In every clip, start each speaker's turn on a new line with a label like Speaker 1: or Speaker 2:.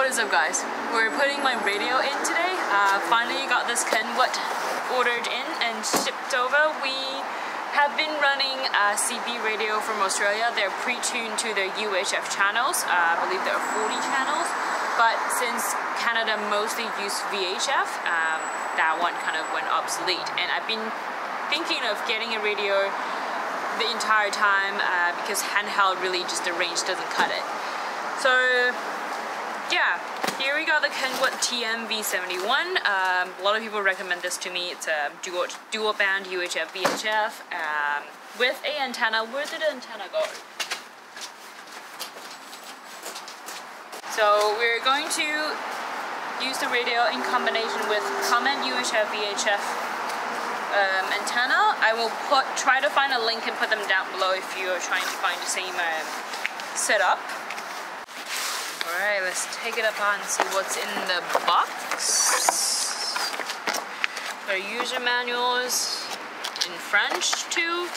Speaker 1: What is up guys? We're putting my radio in today. Uh, finally got this Kenwood ordered in and shipped over. We have been running a CB radio from Australia. They're pre-tuned to their UHF channels. Uh, I believe there are 40 channels. But since Canada mostly use VHF, um, that one kind of went obsolete. And I've been thinking of getting a radio the entire time uh, because handheld really just the range doesn't cut it. So yeah, here we got the Kenwood TM V71. Um, a lot of people recommend this to me. It's a dual, dual band UHF VHF um, with a antenna. Where did the antenna go? So we're going to use the radio in combination with Comet UHF VHF um, antenna. I will put try to find a link and put them down below if you are trying to find the same um, setup. Alright, let's take it apart and see what's in the box. Our user manuals in French too.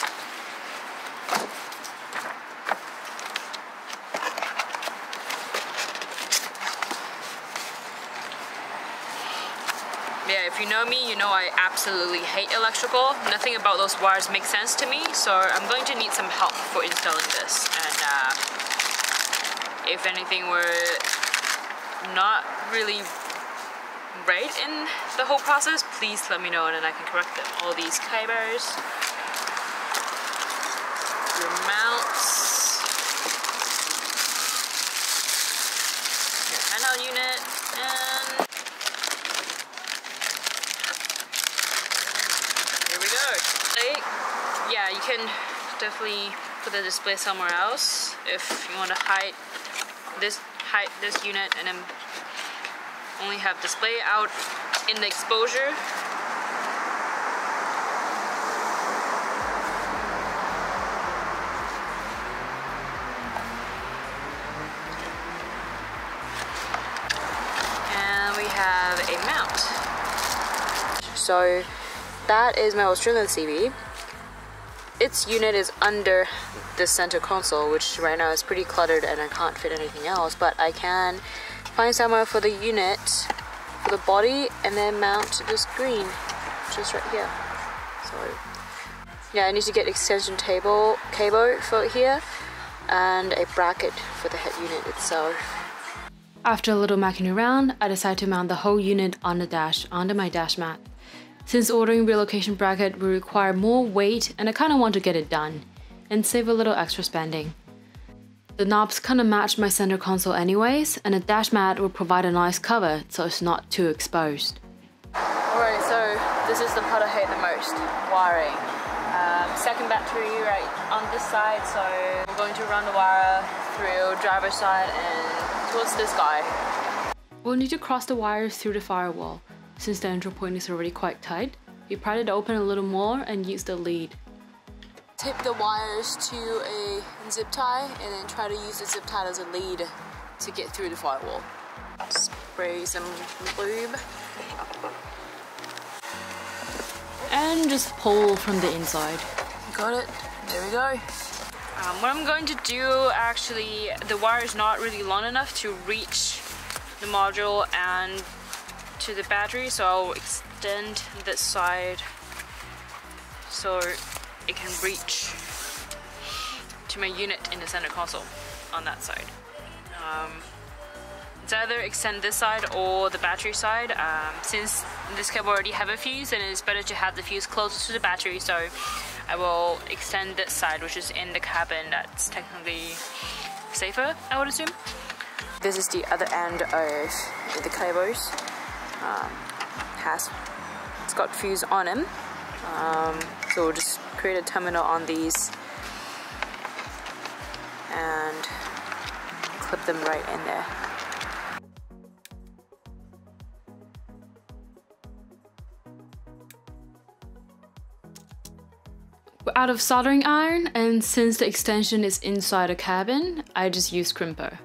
Speaker 1: Yeah, if you know me, you know I absolutely hate electrical. Nothing about those wires makes sense to me, so I'm going to need some help for installing this. And uh, if anything were not really right in the whole process, please let me know and then I can correct them. All these cables, your mounts, your handheld unit, and here we go. Yeah, you can definitely put the display somewhere else if you want to hide this height this unit and then only have display out in the exposure. And we have a mount. So that is my Australian CB its unit is under the center console, which right now is pretty cluttered and I can't fit anything else, but I can find somewhere for the unit, for the body, and then mount the screen, just right here. So, yeah, I need to get extension table cable for here, and a bracket for the head unit itself. After a little macking around, I decided to mount the whole unit on the dash, onto my dash mat. Since ordering relocation bracket will require more weight and I kinda want to get it done and save a little extra spending. The knobs kinda match my center console anyways and a dash mat will provide a nice cover so it's not too exposed. Alright, so this is the part I hate the most, wiring. Um, second battery right on this side, so we're going to run the wire through driver's side and towards this guy. We'll need to cross the wires through the firewall. Since the entry point is already quite tight, we pry it open a little more and use the lead. Tip the wires to a zip tie and then try to use the zip tie as a lead to get through the firewall. Spray some lube. And just pull from the inside. Got it. There we go. Um, what I'm going to do actually, the wire is not really long enough to reach the module and to the battery so I'll extend this side so it can reach to my unit in the center console on that side. Um, it's either extend this side or the battery side. Um, since this cable already have a fuse and it's better to have the fuse closer to the battery so I will extend this side which is in the cabin that's technically safer I would assume. This is the other end of the cables um, has it's got fuse on him. Um, so we'll just create a terminal on these and clip them right in there. We're out of soldering iron and since the extension is inside a cabin, I just use crimper.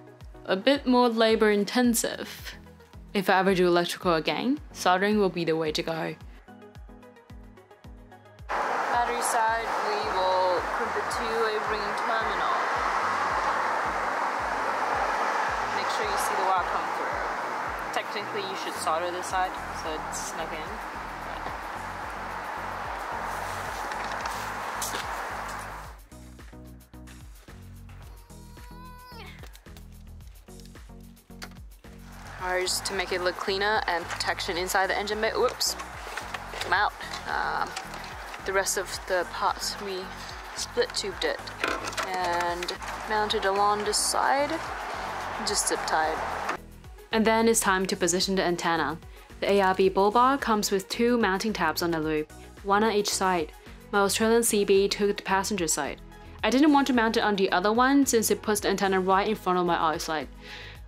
Speaker 1: A bit more labor intensive, if I ever do electrical again, soldering will be the way to go. Battery side, we will crimp it to a ring terminal. Make sure you see the wire come through. technically you should solder this side so it's snug in. Ours to make it look cleaner and protection inside the engine bay. Whoops, come out. Um, the rest of the parts we split tubed it and mounted along this side, just zip tied. And then it's time to position the antenna. The ARB bull bar comes with two mounting tabs on the loop, one on each side. My Australian CB took the passenger side. I didn't want to mount it on the other one since it puts the antenna right in front of my eyesight.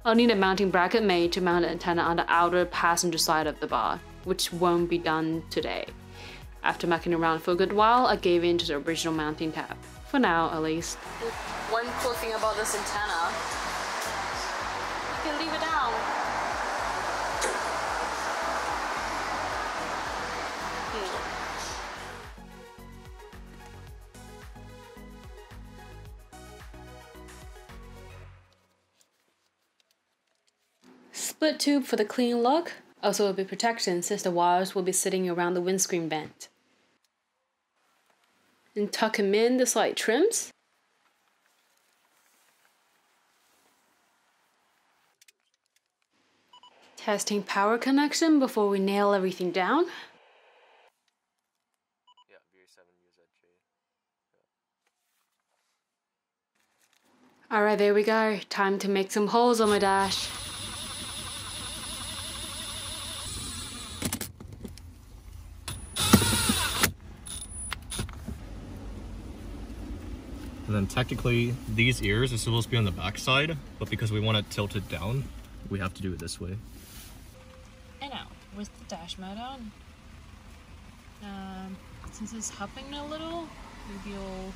Speaker 1: I'll need a mounting bracket made to mount the antenna on the outer passenger side of the bar, which won't be done today. After mucking around for a good while, I gave in to the original mounting tab. For now, at least. One cool thing about this antenna, you can leave it down. Split tube for the clean look, also will be protection since the wires will be sitting around the windscreen vent. And tuck them in the slight trims. Testing power connection before we nail everything down. Alright, there we go. Time to make some holes on my dash.
Speaker 2: And then technically these ears are supposed to be on the back side, but because we want to tilt it tilted down, we have to do it this way.
Speaker 1: And now, with the dash mode on, um, since it's hopping a little, maybe you'll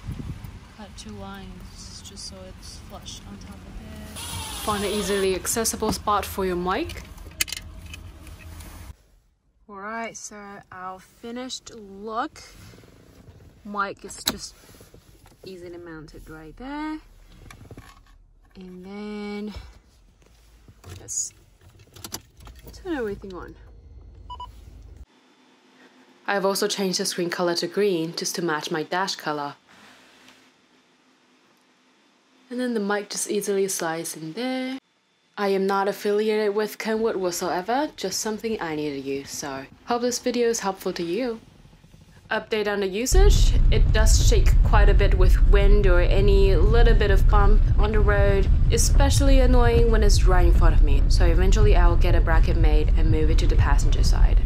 Speaker 1: cut two lines just so it's flush on top of it. Find an easily accessible spot for your mic. Alright, so our finished look. Mic is just easily mounted right there. And then let's turn everything on. I've also changed the screen color to green just to match my dash color. And then the mic just easily slides in there. I am not affiliated with Kenwood whatsoever, just something I need to use, so hope this video is helpful to you update on the usage. It does shake quite a bit with wind or any little bit of bump on the road, especially annoying when it's right in front of me. So eventually I will get a bracket made and move it to the passenger side.